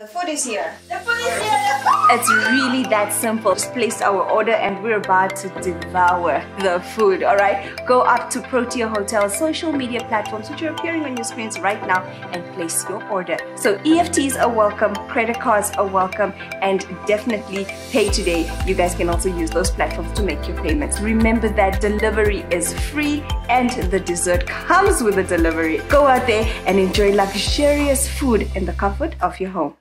The food is here. The food is here. It's really that simple. Just place our order and we're about to devour the food, all right? Go up to Protea Hotel social media platforms which are appearing on your screens right now and place your order. So EFTs are welcome, credit cards are welcome, and definitely PayToday. You guys can also use those platforms to make your payments. Remember that delivery is free and the dessert comes with the delivery. Go out there and enjoy luxurious food in the comfort of your home.